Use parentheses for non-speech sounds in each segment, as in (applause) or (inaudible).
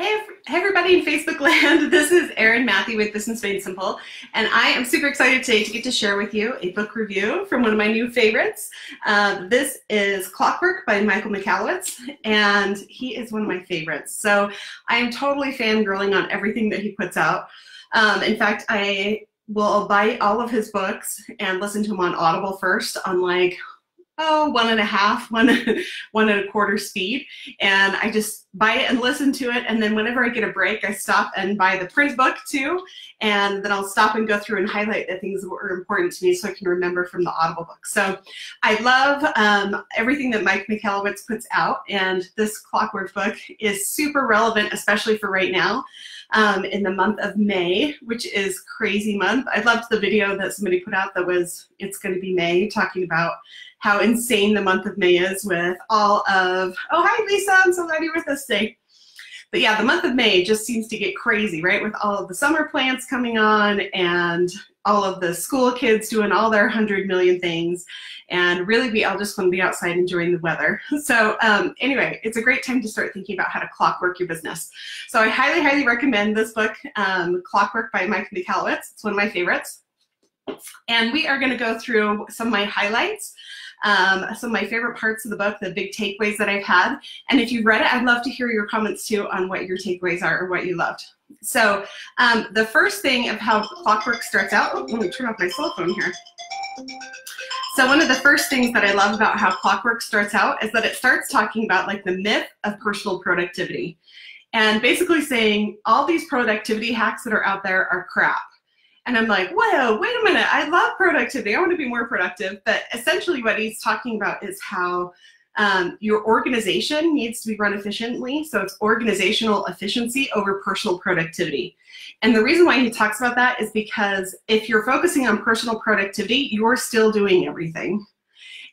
Hey, everybody in Facebook land. (laughs) This is Erin Matthew with Business Made Simple, and I am super excited today to get to share with you a book review from one of my new favorites. Uh, this is Clockwork by Michael Michalowicz, and he is one of my favorites. So I am totally fangirling on everything that he puts out. Um, in fact, I will buy all of his books and listen to them on Audible first on like oh, one and a half, (laughs) one, one and a quarter speed. And I just buy it and listen to it. And then whenever I get a break, I stop and buy the print book too. And then I'll stop and go through and highlight the things that were important to me so I can remember from the Audible book. So I love um, everything that Mike Michalowicz puts out. And this Clockwork book is super relevant, especially for right now. Um, in the month of May, which is crazy month. I loved the video that somebody put out that was, it's going to be May, talking about how insane the month of May is with all of, oh, hi, Lisa, I'm so glad you're with us today. But yeah, the month of May just seems to get crazy, right? With all of the summer plants coming on and all of the school kids doing all their 100 million things. And really, we all just want to be outside enjoying the weather. (laughs) So um, anyway, it's a great time to start thinking about how to clockwork your business. So I highly, highly recommend this book, um, Clockwork by Mike Michalowicz. It's one of my favorites. And we are going to go through some of my highlights um, some of my favorite parts of the book, the big takeaways that I've had. And if you've read it, I'd love to hear your comments too on what your takeaways are or what you loved. So um, the first thing of how clockwork starts out, oh, let me turn off my cell phone here. So one of the first things that I love about how clockwork starts out is that it starts talking about like the myth of personal productivity and basically saying all these productivity hacks that are out there are crap. And I'm like, whoa, wait a minute. I love productivity. I want to be more productive. But essentially, what he's talking about is how um, your organization needs to be run efficiently. So it's organizational efficiency over personal productivity. And the reason why he talks about that is because if you're focusing on personal productivity, you're still doing everything.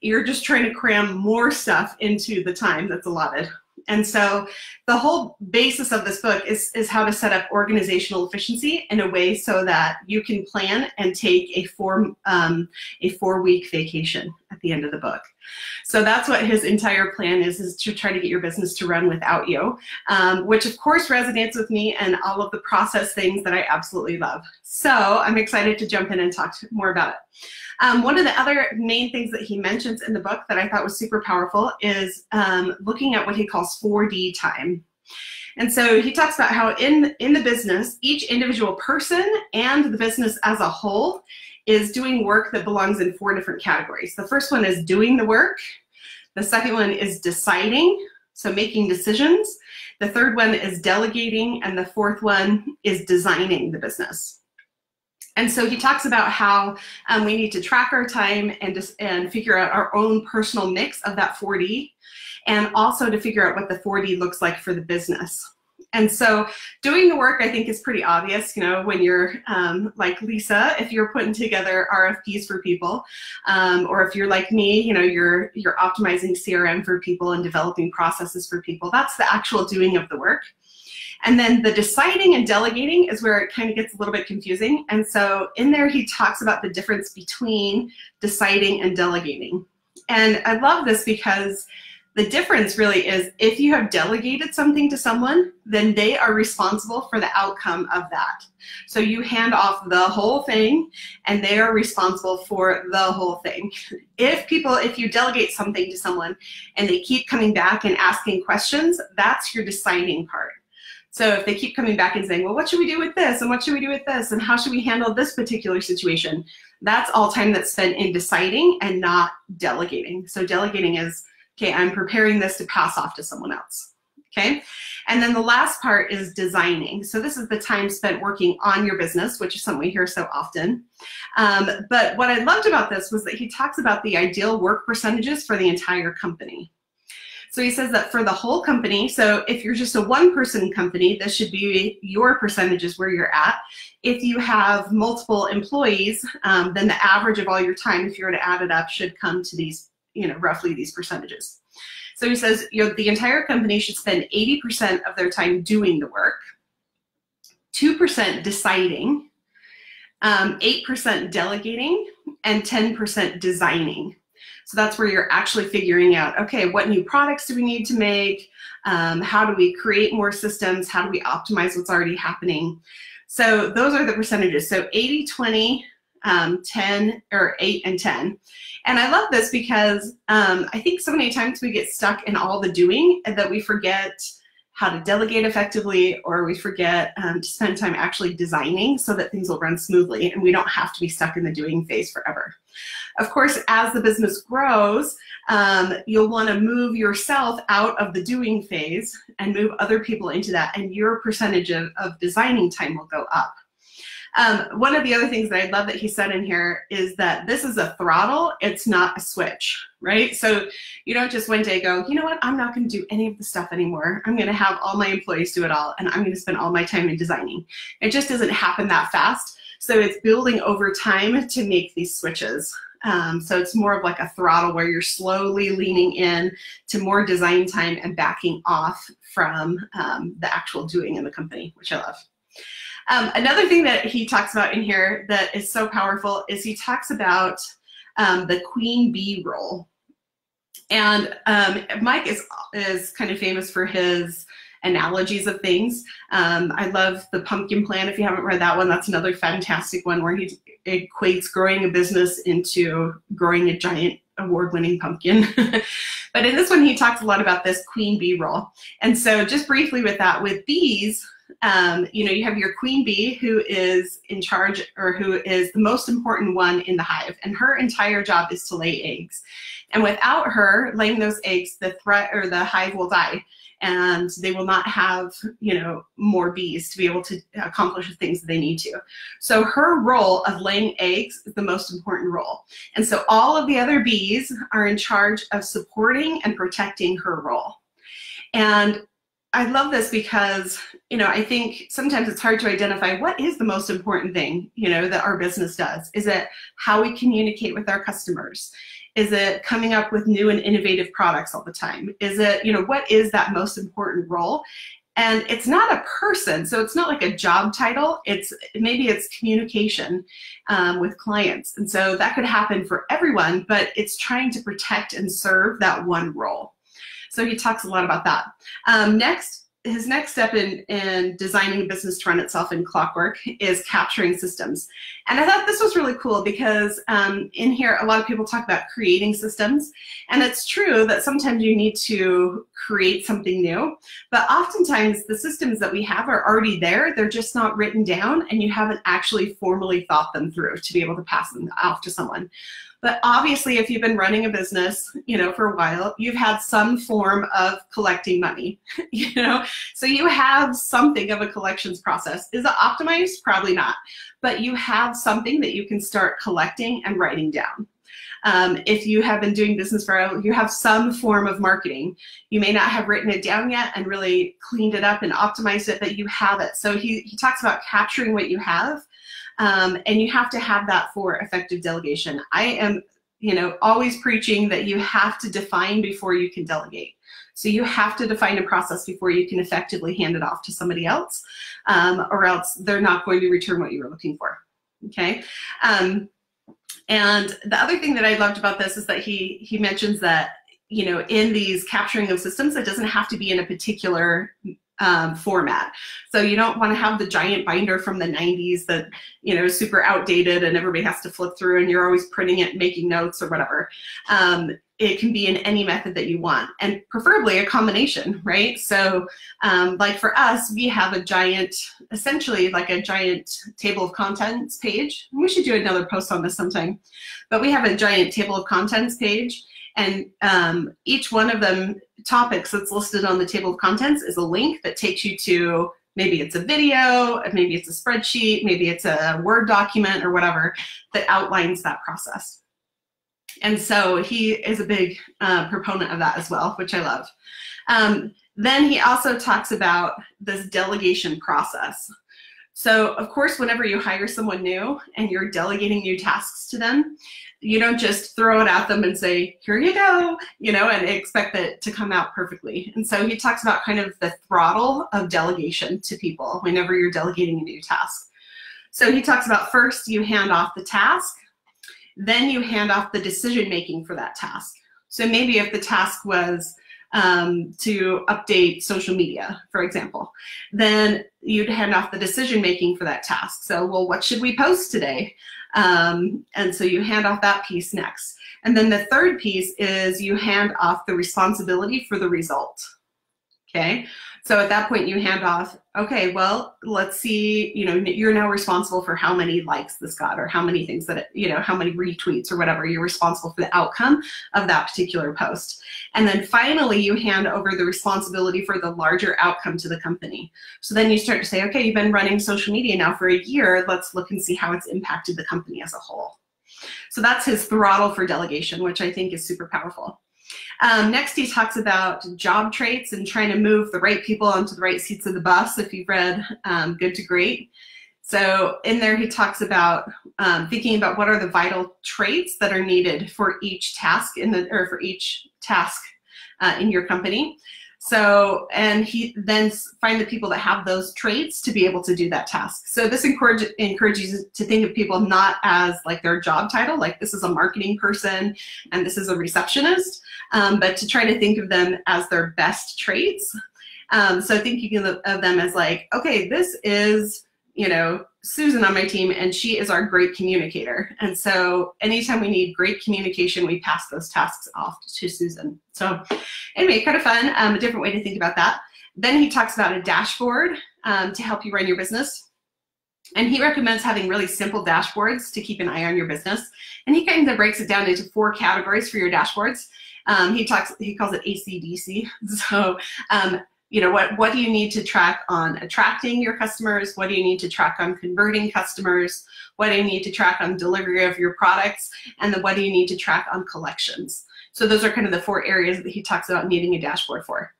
You're just trying to cram more stuff into the time that's allotted. And so the whole basis of this book is, is how to set up organizational efficiency in a way so that you can plan and take a four, um, a four week vacation at the end of the book. So that's what his entire plan is, is to try to get your business to run without you, um, which of course resonates with me and all of the process things that I absolutely love. So I'm excited to jump in and talk more about it. Um, one of the other main things that he mentions in the book that I thought was super powerful is um, looking at what he calls 4D time. And so he talks about how in, in the business, each individual person and the business as a whole is doing work that belongs in four different categories. The first one is doing the work. The second one is deciding, so making decisions. The third one is delegating, and the fourth one is designing the business. And so he talks about how um, we need to track our time and, just, and figure out our own personal mix of that 4D, and also to figure out what the 4D looks like for the business. And so doing the work, I think, is pretty obvious, you know, when you're um, like Lisa, if you're putting together RFPs for people, um, or if you're like me, you know, you're, you're optimizing CRM for people and developing processes for people. That's the actual doing of the work. And then the deciding and delegating is where it kind of gets a little bit confusing. And so in there, he talks about the difference between deciding and delegating. And I love this because the difference really is if you have delegated something to someone, then they are responsible for the outcome of that. So you hand off the whole thing and they are responsible for the whole thing. If people, if you delegate something to someone and they keep coming back and asking questions, that's your deciding part. So if they keep coming back and saying, well, what should we do with this? And what should we do with this? And how should we handle this particular situation? That's all time that's spent in deciding and not delegating. So delegating is Okay, I'm preparing this to pass off to someone else. Okay, and then the last part is designing. So this is the time spent working on your business, which is something we hear so often. Um, but what I loved about this was that he talks about the ideal work percentages for the entire company. So he says that for the whole company, so if you're just a one person company, this should be your percentages where you're at. If you have multiple employees, um, then the average of all your time, if you were to add it up, should come to these you know, roughly these percentages. So he says, you know, the entire company should spend 80% of their time doing the work, 2% deciding, 8% um, delegating, and 10% designing. So that's where you're actually figuring out, okay, what new products do we need to make? Um, how do we create more systems? How do we optimize what's already happening? So those are the percentages. So 80, 20, um, 10, or 8 and 10. And I love this because um, I think so many times we get stuck in all the doing that we forget how to delegate effectively or we forget um, to spend time actually designing so that things will run smoothly and we don't have to be stuck in the doing phase forever. Of course, as the business grows, um, you'll want to move yourself out of the doing phase and move other people into that and your percentage of, of designing time will go up. Um, one of the other things that I love that he said in here is that this is a throttle, it's not a switch, right? So you don't just one day go, you know what, I'm not going to do any of the stuff anymore. I'm going to have all my employees do it all, and I'm going to spend all my time in designing. It just doesn't happen that fast. So it's building over time to make these switches. Um, so it's more of like a throttle where you're slowly leaning in to more design time and backing off from um, the actual doing in the company, which I love. Um, another thing that he talks about in here that is so powerful is he talks about um, the queen bee role. And um, Mike is, is kind of famous for his analogies of things. Um, I love the pumpkin plan. If you haven't read that one, that's another fantastic one where he equates growing a business into growing a giant award-winning pumpkin. (laughs) but in this one, he talks a lot about this queen bee role. And so just briefly with that, with bees, um, you know, you have your queen bee who is in charge or who is the most important one in the hive, and her entire job is to lay eggs. And without her laying those eggs, the threat or the hive will die and they will not have, you know, more bees to be able to accomplish the things that they need to. So her role of laying eggs is the most important role. And so all of the other bees are in charge of supporting and protecting her role. And I love this because, you know, I think sometimes it's hard to identify what is the most important thing, you know, that our business does. Is it how we communicate with our customers? Is it coming up with new and innovative products all the time? Is it, you know, what is that most important role? And it's not a person, so it's not like a job title. It's maybe it's communication um, with clients, and so that could happen for everyone. But it's trying to protect and serve that one role. So he talks a lot about that. Um, next, his next step in, in designing a business to run itself in Clockwork is capturing systems. And I thought this was really cool because um, in here, a lot of people talk about creating systems. And it's true that sometimes you need to create something new. But oftentimes, the systems that we have are already there. They're just not written down, and you haven't actually formally thought them through to be able to pass them off to someone. But obviously, if you've been running a business, you know, for a while, you've had some form of collecting money, (laughs) you know, so you have something of a collections process. Is it optimized? Probably not, but you have something that you can start collecting and writing down. Um, if you have been doing business for a you have some form of marketing. You may not have written it down yet and really cleaned it up and optimized it, but you have it. So he, he talks about capturing what you have um, and you have to have that for effective delegation. I am, you know, always preaching that you have to define before you can delegate. So you have to define a process before you can effectively hand it off to somebody else, um, or else they're not going to return what you were looking for. Okay. Um, and the other thing that I loved about this is that he he mentions that you know in these capturing of systems, it doesn't have to be in a particular um, format. So you don't want to have the giant binder from the 90s that, you know, is super outdated and everybody has to flip through and you're always printing it, making notes or whatever. Um, it can be in any method that you want and preferably a combination, right? So um, like for us, we have a giant, essentially like a giant table of contents page. We should do another post on this sometime, but we have a giant table of contents page and um, each one of them topics that's listed on the table of contents is a link that takes you to maybe it's a video, maybe it's a spreadsheet, maybe it's a Word document or whatever that outlines that process. And so he is a big uh, proponent of that as well, which I love. Um, then he also talks about this delegation process. So of course, whenever you hire someone new and you're delegating new tasks to them, you don't just throw it at them and say, here you go, you know, and expect it to come out perfectly. And so he talks about kind of the throttle of delegation to people whenever you're delegating a new task. So he talks about first you hand off the task, then you hand off the decision making for that task. So maybe if the task was um, to update social media, for example, then you'd hand off the decision making for that task. So, well, what should we post today? Um, and so you hand off that piece next. And then the third piece is you hand off the responsibility for the result. Okay, so at that point, you hand off, okay, well, let's see, you know, you're now responsible for how many likes this got or how many things that, it, you know, how many retweets or whatever. You're responsible for the outcome of that particular post. And then finally, you hand over the responsibility for the larger outcome to the company. So then you start to say, okay, you've been running social media now for a year. Let's look and see how it's impacted the company as a whole. So that's his throttle for delegation, which I think is super powerful. Um, next, he talks about job traits and trying to move the right people onto the right seats of the bus. If you've read um, Good to Great, so in there he talks about um, thinking about what are the vital traits that are needed for each task in the or for each task uh, in your company. So, and he then find the people that have those traits to be able to do that task. So this encourage, encourages you to think of people not as like their job title, like this is a marketing person and this is a receptionist, um, but to try to think of them as their best traits. Um, so thinking of, of them as like, okay, this is, you know, Susan on my team, and she is our great communicator. And so anytime we need great communication, we pass those tasks off to Susan. So anyway, kind of fun, um, a different way to think about that. Then he talks about a dashboard um, to help you run your business. And he recommends having really simple dashboards to keep an eye on your business. And he kind of breaks it down into four categories for your dashboards. Um, he talks, he calls it ACDC. (laughs) So um, you know, what, what do you need to track on attracting your customers? What do you need to track on converting customers? What do you need to track on delivery of your products? And then what do you need to track on collections? So those are kind of the four areas that he talks about needing a dashboard for.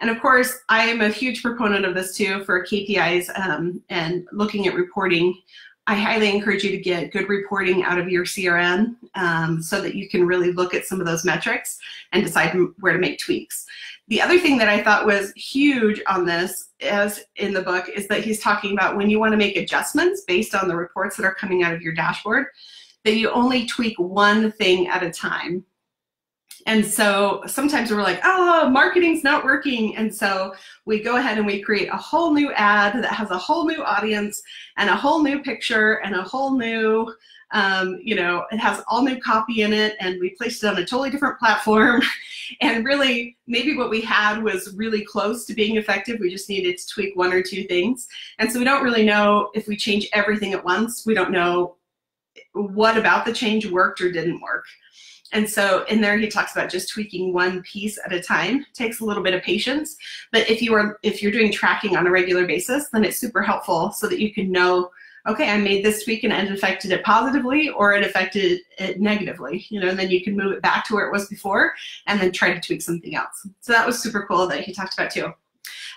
And of course, I am a huge proponent of this too for KPIs um, and looking at reporting. I highly encourage you to get good reporting out of your CRM um, so that you can really look at some of those metrics and decide where to make tweaks. The other thing that I thought was huge on this as in the book is that he's talking about when you want to make adjustments based on the reports that are coming out of your dashboard, that you only tweak one thing at a time. And so sometimes we're like, oh, marketing's not working. And so we go ahead and we create a whole new ad that has a whole new audience and a whole new picture and a whole new um, you know, it has all new copy in it and we placed it on a totally different platform. (laughs) and really, maybe what we had was really close to being effective. We just needed to tweak one or two things. And so we don't really know if we change everything at once. We don't know what about the change worked or didn't work. And so in there he talks about just tweaking one piece at a time. It takes a little bit of patience, but if you are if you're doing tracking on a regular basis, then it's super helpful so that you can know okay, I made this tweak and it affected it positively or it affected it negatively, you know, and then you can move it back to where it was before and then try to tweak something else. So that was super cool that he talked about too.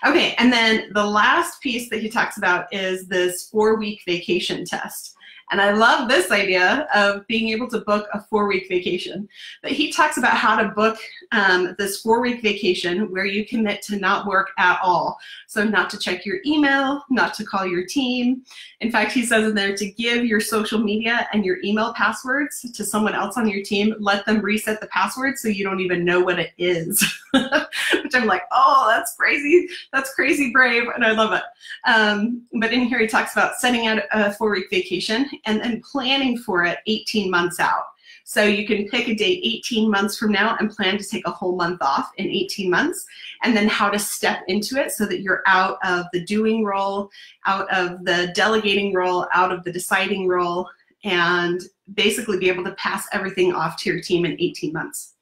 Okay, and then the last piece that he talks about is this four week vacation test. And I love this idea of being able to book a four week vacation. But he talks about how to book um, this four week vacation where you commit to not work at all. So, not to check your email, not to call your team. In fact, he says in there to give your social media and your email passwords to someone else on your team, let them reset the password so you don't even know what it is. (laughs) Which I'm like, oh, that's crazy. That's crazy brave. And I love it. Um, but in here, he talks about setting out a four week vacation and then planning for it 18 months out. So you can pick a date 18 months from now and plan to take a whole month off in 18 months, and then how to step into it so that you're out of the doing role, out of the delegating role, out of the deciding role, and basically be able to pass everything off to your team in 18 months.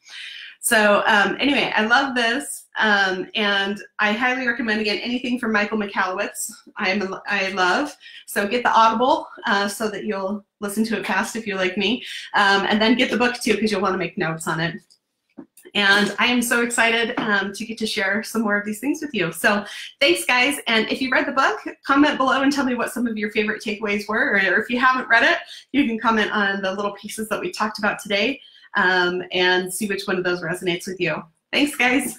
So um, anyway, I love this, um, and I highly recommend again anything from Michael Michalowicz. I am I love. So get the Audible uh, so that you'll listen to it fast if you're like me, um, and then get the book too because you'll want to make notes on it. And I am so excited um, to get to share some more of these things with you. So thanks, guys. And if you read the book, comment below and tell me what some of your favorite takeaways were. Or if you haven't read it, you can comment on the little pieces that we talked about today um, and see which one of those resonates with you. Thanks, guys.